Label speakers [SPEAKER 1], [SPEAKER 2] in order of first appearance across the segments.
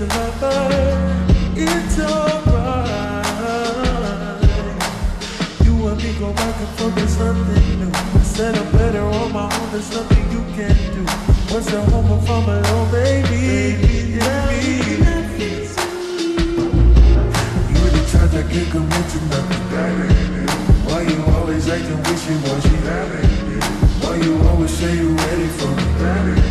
[SPEAKER 1] as lover, it's alright. You and me go back and forth, there's nothing new. I said I'm better on my own, there's nothing you can do. What's the home if I'm alone, baby? Yeah, me. You the type that can't commit to nothing. Why you always acting wishy-washy? Why you always say you ready for me? When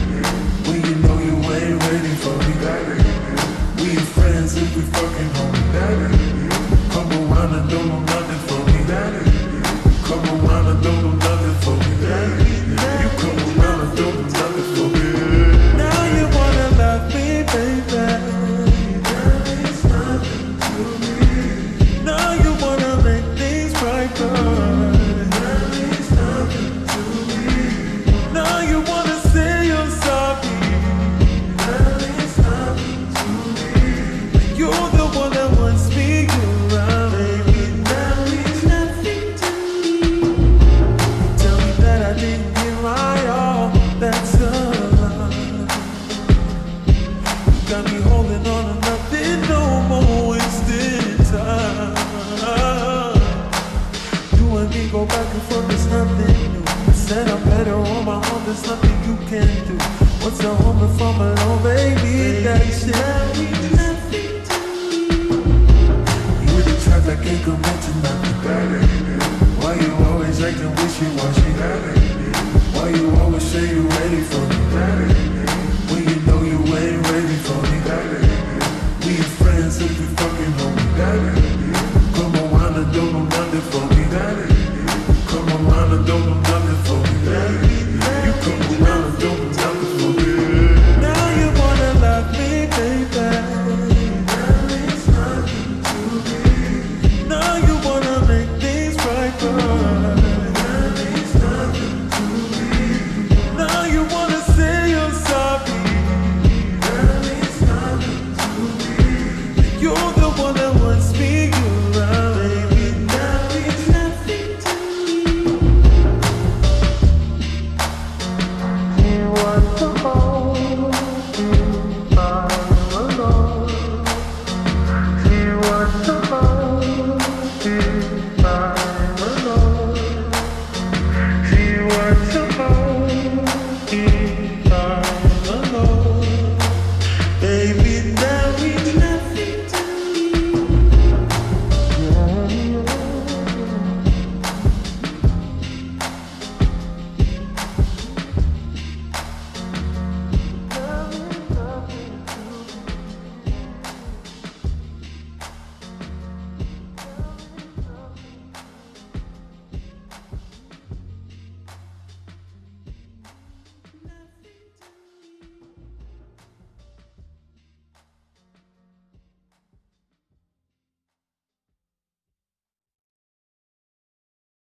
[SPEAKER 1] back and forth, nothing new. I said I'm better on my own, there's nothing you can do. What's a home if I'm baby? baby that's shit. You the type I can't come to nothing. Why you always acting wishy-washy? Why you always say you e